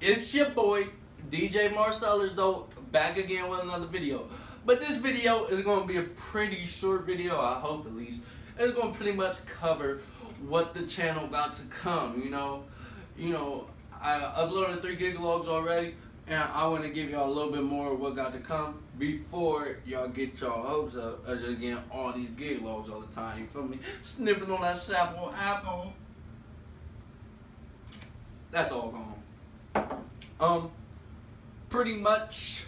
it's your boy DJ Marcellus Doe back again with another video. But this video is going to be a pretty short video I hope at least. It's going to pretty much cover what the channel got to come you know? You know I uploaded three gig logs already, and I want to give y'all a little bit more of what got to come before y'all get y'all hopes up of just getting all these gig logs all the time, you feel me? Snipping on that sapple apple. That's all gone. Um, pretty much,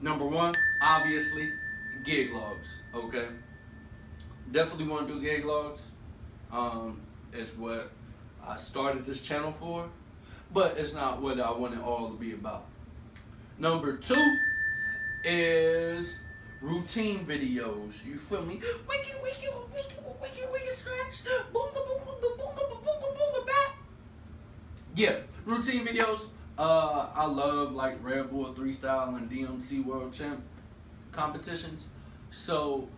number one, obviously, gig logs, okay? Definitely want to do gig logs. Um, it's what I started this channel for, but it's not what I want it all to be about. Number two is routine videos. You feel me? Wiki, wiki, wiki, wiki, wiki, scratch. Boom, boom, boom, boom, boom, boom, boom, boom. Yeah, routine videos. Uh, I love like Red Bull Three Style and DMC World Champ competitions. So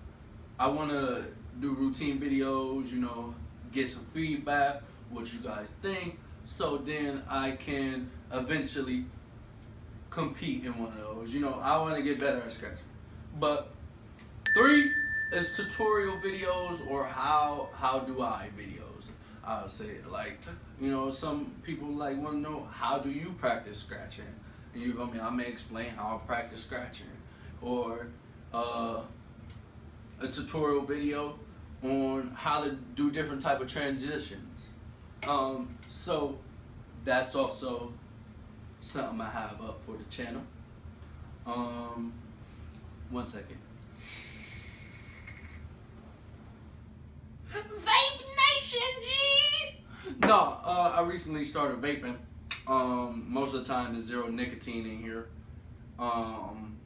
I want to do routine videos. You know, get some feedback, what you guys think, so then I can eventually compete in one of those. You know, I want to get better at scratching. But three is tutorial videos or how how do I videos. I would say like you know some people like want to know how do you practice scratching. You feel me? I may explain how I practice scratching or uh, a tutorial video on how to do different type of transitions. Um, so that's also something I have up for the channel. Um, one second. Vape Nation G. No, uh, I recently started vaping. Um, most of the time there's zero nicotine in here. Um,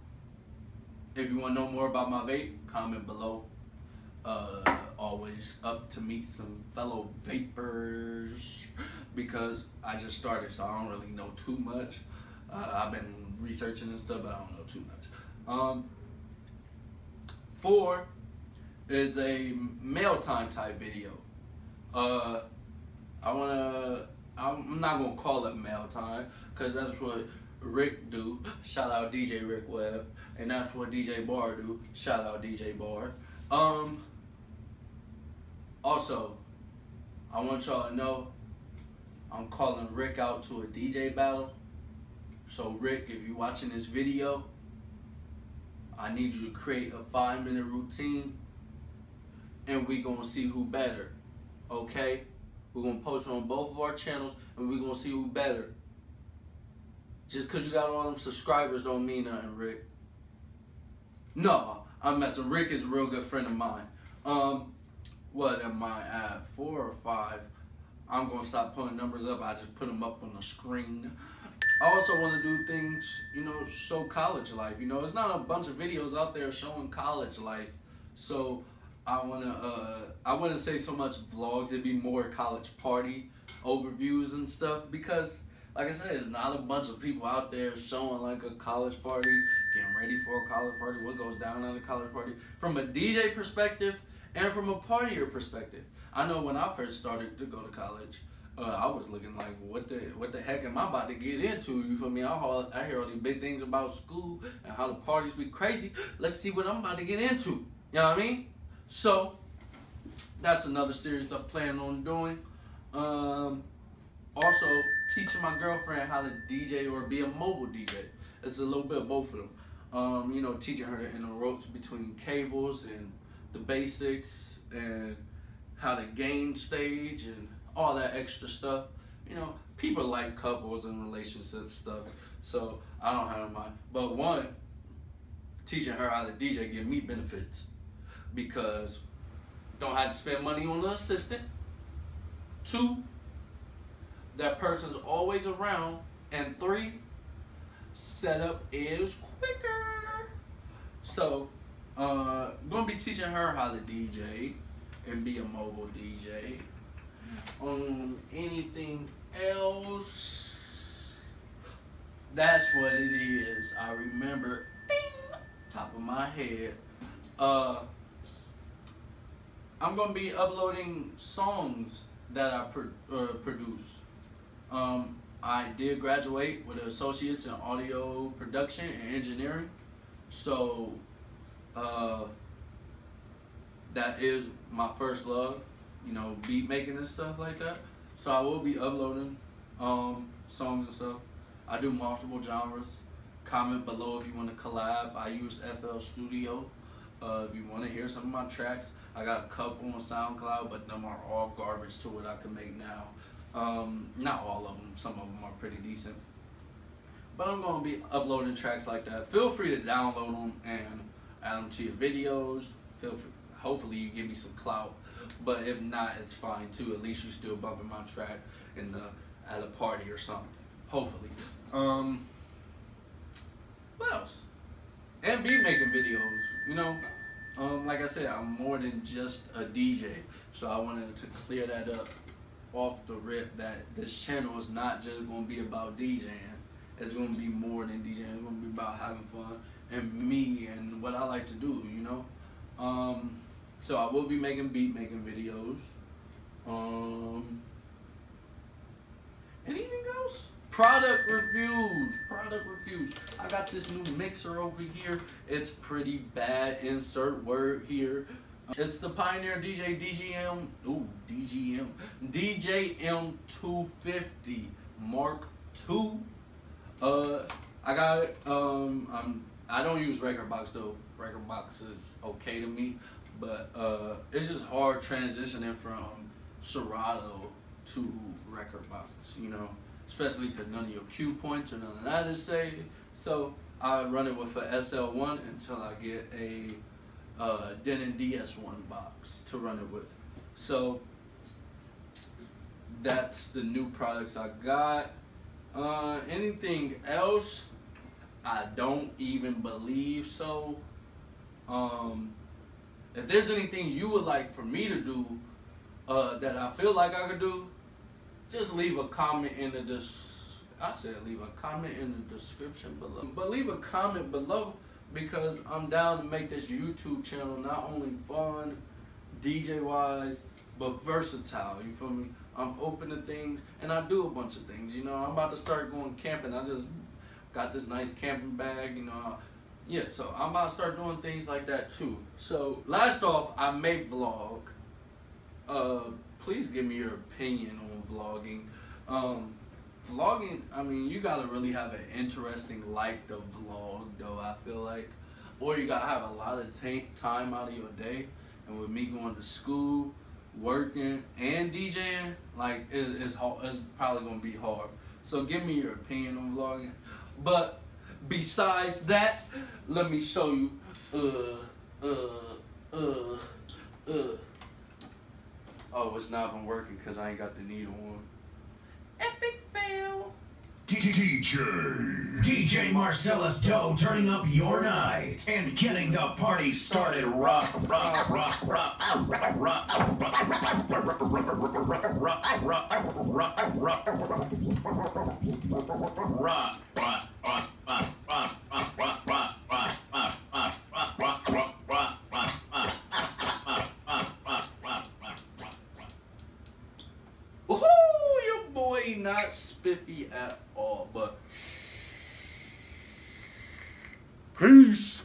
if you want to know more about my vape, comment below. Uh, always up to meet some fellow vapors because I just started, so I don't really know too much. Uh, I've been researching and stuff, but I don't know too much. Um, four is a mail time type video. Uh, I wanna. I'm not gonna call it mail time because that's what Rick do. Shout out DJ Rick Webb, and that's what DJ Bar do. Shout out DJ Bar. Um. Also, I want y'all to know I'm calling Rick out to a DJ battle. So Rick, if you're watching this video, I need you to create a five minute routine and we gonna see who better. Okay? We're gonna post on both of our channels and we're gonna see who better. Just cause you got all them subscribers don't mean nothing, Rick. No, I'm messing. Rick is a real good friend of mine. Um, what am I at? Four or five? I'm gonna stop putting numbers up. I just put them up on the screen. I also want to do things, you know, show college life. You know, it's not a bunch of videos out there showing college life. So I wanna, uh, I wouldn't say so much vlogs. It'd be more college party overviews and stuff because, like I said, it's not a bunch of people out there showing like a college party, getting ready for a college party, what goes down at a college party. From a DJ perspective and from a partier perspective. I know when I first started to go to college, uh, I was looking like, what the what the heck am I about to get into? You feel me? I, I hear all these big things about school and how the parties be crazy. Let's see what I'm about to get into. You know what I mean? So that's another series I plan on doing. Um, also, teaching my girlfriend how to DJ or be a mobile DJ. It's a little bit of both of them. Um, you know, teaching her in the ropes between cables and the basics and how to gain stage and all that extra stuff. You know, people like couples and relationship stuff, so I don't have mine. But one, teaching her how to DJ give me benefits because don't have to spend money on an assistant. Two, that person's always around. And three, setup is quicker. So, uh, gonna be teaching her how to DJ and be a mobile DJ. Um, anything else? That's what it is. I remember, ding, top of my head. Uh, I'm gonna be uploading songs that I pro uh, produce. Um, I did graduate with an associate's in audio production and engineering. So, uh, that is my first love, you know, beat making and stuff like that. So I will be uploading um, songs and stuff. I do multiple genres. Comment below if you want to collab. I use FL Studio. Uh, if you want to hear some of my tracks, I got a couple on SoundCloud, but them are all garbage to what I can make now. Um, not all of them. Some of them are pretty decent. But I'm going to be uploading tracks like that. Feel free to download them and add them to your videos. Feel free. Hopefully you give me some clout. But if not, it's fine too. At least you're still bumping my track in the at a party or something. Hopefully. Um. What else? And be making videos. You know, um, like I said, I'm more than just a DJ. So I wanted to clear that up off the rip that this channel is not just going to be about DJing. It's to be more than DJing. It's to be about having fun and me and what I like to do, you know? Um, so I will be making beat making videos. Um, anything else? Product reviews. Product reviews. I got this new mixer over here. It's pretty bad. Insert word here. It's the Pioneer DJ DGM, Ooh, DGM. DJM 250 Mark II. Uh, I got it. Um, I'm. I don't use rekordbox though. Rekordbox is okay to me, but uh, it's just hard transitioning from Serato to rekordbox. You know, especially because none of your cue points or none of that is saved. So I run it with a SL1 until I get a uh, Denon DS1 box to run it with. So that's the new products I got. Uh, anything else? I don't even believe so. Um, if there's anything you would like for me to do uh, that I feel like I could do, just leave a comment in the des- I said leave a comment in the description below. But leave a comment below because I'm down to make this YouTube channel not only fun, DJ wise, but versatile. You feel me? I'm open to things and I do a bunch of things. You know, I'm about to start going camping. I just got this nice camping bag. You know, yeah. So I'm about to start doing things like that too. So last off, I make vlog. Uh, please give me your opinion on vlogging. Um, vlogging, I mean, you gotta really have an interesting life to vlog, though. I feel like, or you gotta have a lot of time out of your day. And with me going to school, working, and DJing, like it, it's it's probably gonna be hard. So give me your opinion on vlogging. But besides that, let me show you. Uh, uh, uh, uh. Oh, it's not even working because I ain't got the needle on. Epic fail. DJ DJ Marcellus Doe turning up your night and getting the party started. Rock, rock, rock, rock, rock, rock, rock, rock, rock, rock, rock, rock, rock. not spiffy at all, but peace.